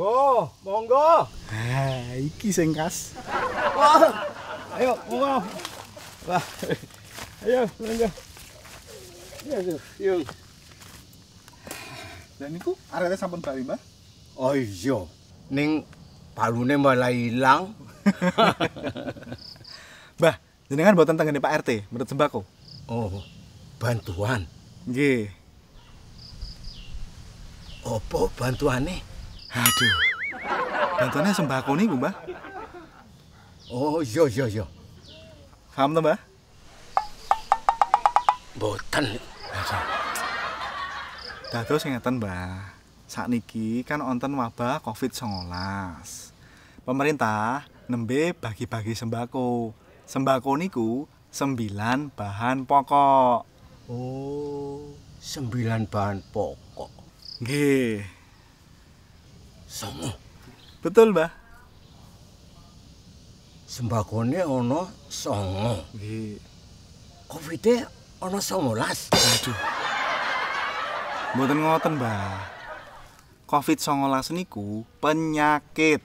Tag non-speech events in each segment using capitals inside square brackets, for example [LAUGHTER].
Monggo, monggo. Ah, iki sing khas. Wah, ayo, monggo. Wah, ayo, monggo. Iya, yuk, yuk. Dan niku arete sampun bali, Mbah. Oh iya, ning balune malah ilang. [LAUGHS] Mbah, jenengan boten tengene Pak RT, menurut sembako. Oh, bantuan. Nggih. Apa bantuane? Aduh. Bantuannya sembako niku, Mbah. Oh iya iya iya. Paham to, Mbah? Boten. Dados ngeten, Mbah. Sakniki kan wonten wabah Covid-19. Pemerintah nembe bagi-bagi sembako. Sembako niku sembilan bahan pokok. Oh, sembilan bahan pokok. Nggih, Songo. betul, Mbah. Sembakone ana songo. Nggih. Covid-e ana songolas. Aduh. Mboten ngoten, Mbah. Covid-19 niku penyakit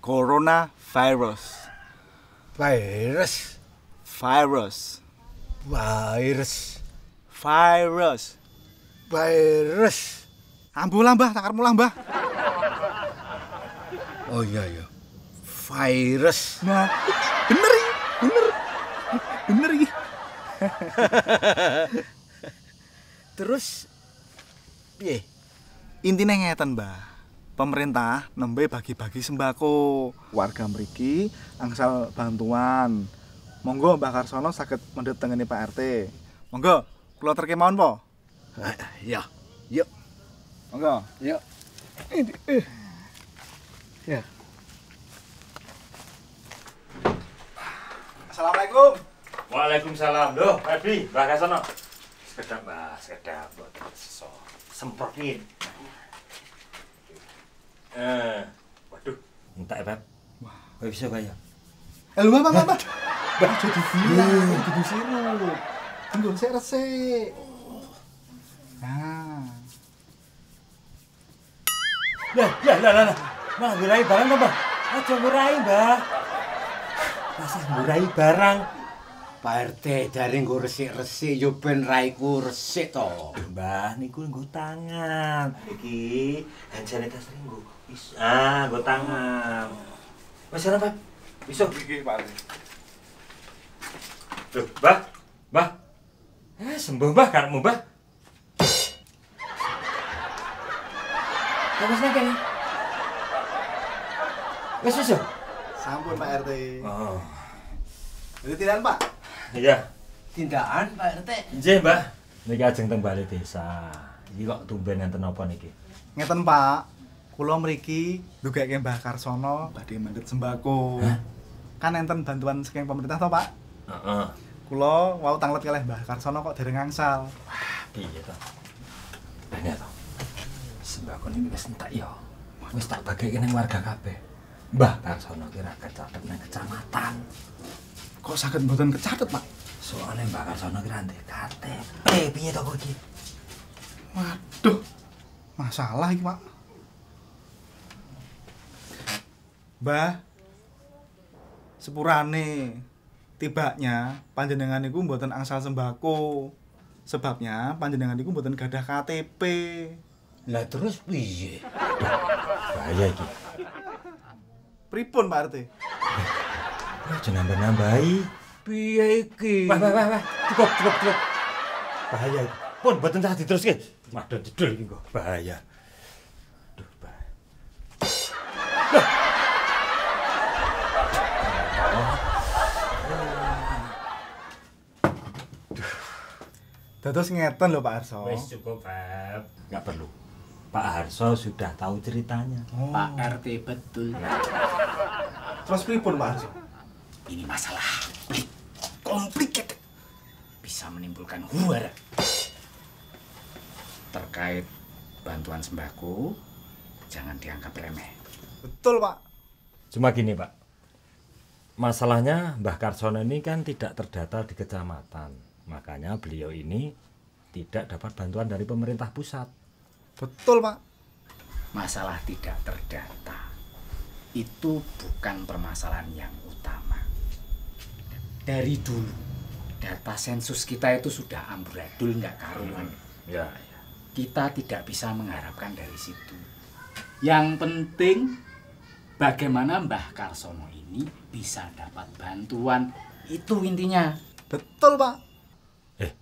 coronavirus. Virus. Virus. Virus. Virus. Virus. Ambulah, Mbah, takarmu lah, Mbah. Oh iya iya. Virus. Nah, bener iki, bener. Bener iki. Terus piye? Intine ngeten, Mbah. Pemerintah nembe bagi-bagi sembako. Warga mriki angsal bantuan. Monggo Mbah Karsono saged mendhet tengene Pak RT. Monggo, kula terke mawon po. Ya. Yuk. Monggo. Yuk. Ya. Assalamualaikum. Waalaikumsalam. Loh, Febri, Mbah Kasono. Sekedap, Mbah, sekedap. Buat seso. Semprotin. Eh, waduh. Minta ya, Beb. Wah, bisa bayar. Eh, lu Mbah, Mbah, Mbah. Jadi gila, jadi sirup. Tunggu, saya resik. Nah. Lah, lah, lah, lah. lah. Nah, ngurai barang to, Mbah. Aja ngurai, Mbah. Masa ngurai barang? Pak RT dari nggo resik-resik yo ben raiku resik to. Mbah, niku nggo tangan. Iki hand sanitizer nggo. Ah, nggo tangan. Wis ana, Beb. Bisa. Iki Pak RT. Loh, Mbah. Mbah. Eh, sembuh, Mbah, karepmu, Mbah. Kene. Wis wis. yo? Sampun Pak RT. Oh, Jadi tidak Pak. iya. Tindakan Pak RT. Nggih, Mbah. Niki ajeng teng bali desa. Iki kok tumben enten apa niki? Ngeten Pak. Kula mriki ndugeke Mbah Karsono badhe mendhet sembako. Hah? Kan enten bantuan saking pemerintah to, Pak? Heeh. Kula wau tanglet kalih Mbah Karsono kok dereng angsal. Piye to? To. Sembako niki wis entek ya. Wis tak bageke ning warga kabeh. Mbah Karsono kira kecatet nang kecamatan. Kok saged mboten kecatet, Pak? Soalnya Mbak Karsono kira ndek KTP. Piye to kok iki? Waduh. Masalah iki, Pak. Mbah. Sepurane tibanya panjenengan niku mboten angsal sembako. Sebabnya panjenengan niku mboten gadah KTP. Lah terus piye? Bahaya iki. Pripun Pak RT? Aja nambah-nambahi. Piye iki? Wah, wah, wah, wah. Cukup, cukup, cukup. Bahaya iki. Pun mboten sah diteruske. Madhon jedul iki kok. Bahaya. Duh, bahaya. Dados ngeten lho Pak Arso. Wis cukup, Beb. Enggak perlu. Pak Harso sudah tahu ceritanya. Oh. Pak RT betul. Terus pripun Pak Arso? Ini masalah complicated. Bisa menimbulkan huru-hara. Terkait bantuan sembako, jangan dianggap remeh. Betul Pak. Cuma gini, Pak. Masalahnya Mbah Karsono ini kan tidak terdata di kecamatan. Makanya beliau ini tidak dapat bantuan dari pemerintah pusat. Betul Pak. masalah tidak terdata itu bukan permasalahan yang utama. Dari dulu data sensus kita itu sudah amburadul nggak karuan. Ya, ya. Kita tidak bisa mengharapkan dari situ. Yang penting bagaimana Mbah Karsono ini bisa dapat bantuan itu intinya. Betul, Pak. Eh,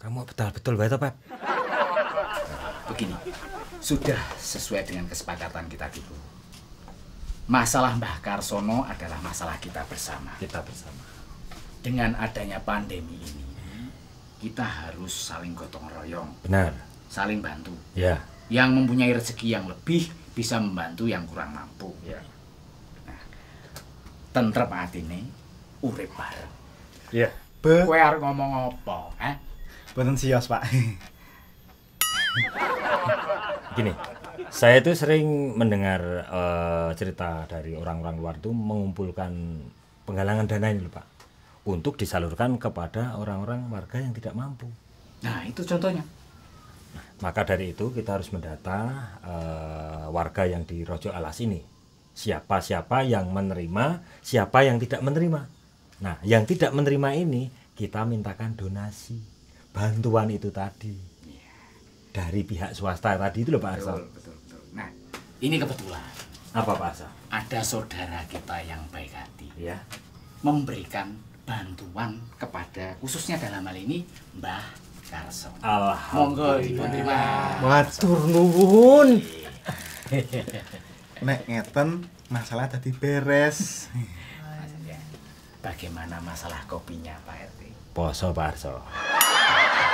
kamu betul-betul baik Pep? Begini, sudah sesuai dengan kesepakatan kita dulu. Masalah Mbah Karsono adalah masalah kita bersama. Kita bersama. Dengan adanya pandemi ini, kita harus saling gotong royong, Benar. saling bantu. Ya. Yang mempunyai rezeki yang lebih bisa membantu yang kurang mampu. Ya. Tentrep atine, urip bareng. Iya. Be, Kowe arep ngomong apa, eh? boten sios, Pak. [LAUGHS] Gini, saya itu sering mendengar eh, cerita dari orang-orang luar itu mengumpulkan penggalangan dana ini Pak. Untuk disalurkan kepada orang-orang warga yang tidak mampu. Nah, itu contohnya. Maka dari itu kita harus mendata eh, warga yang di Rojo Alas ini. Siapa-siapa yang menerima, siapa yang tidak menerima. Nah, yang tidak menerima ini kita mintakan donasi. Bantuan itu tadi. Dari pihak swasta tadi itu loh Pak Arsal. Betul, betul, betul. Nah, ini kebetulan Apa Pak Arsal? ada saudara kita yang baik hati Ya. memberikan bantuan kepada khususnya dalam hal ini Mbah Karso. Monggo Alhamdulillah. dipun terima. Matur nuwun. [LAUGHS] Nek ngeten masalah tadi beres. Bagaimana masalah kopinya Pak RT? Poso Pak Arso. [LAUGHS]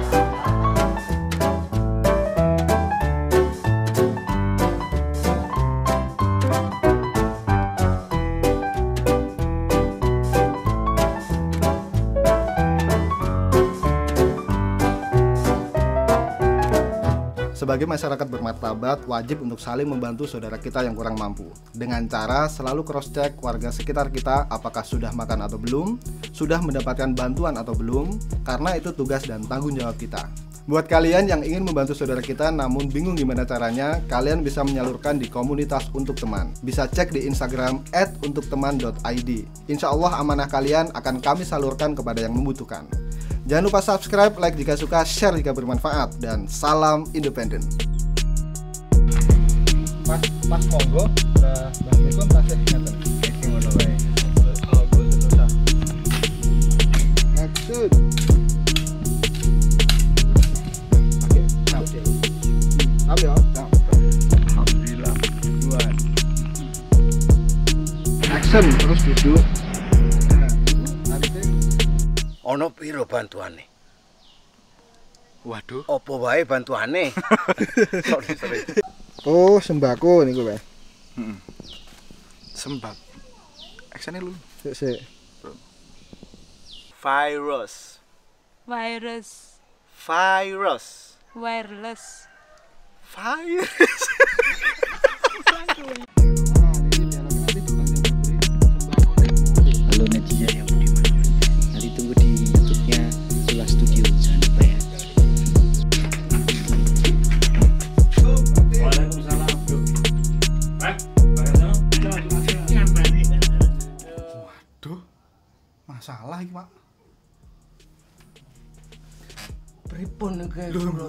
Sebagai masyarakat bermartabat, wajib untuk saling membantu saudara kita yang kurang mampu. Dengan cara selalu cross-check warga sekitar kita apakah sudah makan atau belum, sudah mendapatkan bantuan atau belum, karena itu tugas dan tanggung jawab kita. Buat kalian yang ingin membantu saudara kita namun bingung gimana caranya, kalian bisa menyalurkan di komunitas untuk teman. Bisa cek di Instagram @untukteman.id. Insya Allah amanah kalian akan kami salurkan kepada yang membutuhkan. Jangan lupa subscribe, like jika suka, share jika bermanfaat, dan salam independen. Mas, Mas monggo, tasih ngeten. Iki ngono wae. Alhamdulillah. Action terus duduk. Ono piro bantuane? Waduh. Apa wae bantuane? [LAUGHS] sorry, sorry. Oh sembako nih gue. Sembak. Aksane lu. Sik sik. Virus. virus Virus. wireless Virus. Halo Nadia yang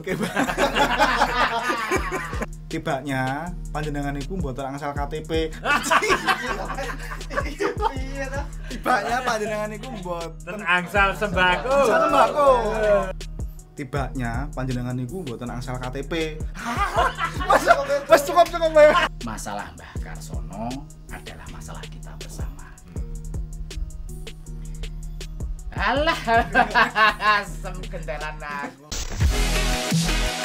Oke, Pak. [LAUGHS] Tibanya panjenengan iku mboten angsal KTP. Tibanya panjenengan iku mboten angsal sembako. sembako. Tibanya panjenengan [LAUGHS] iku mboten angsal KTP. Mas, Mas cukup cukup. Masalah Mbah Karsono adalah masalah kita bersama. Alah, [LAUGHS] asem kendelan aku. you.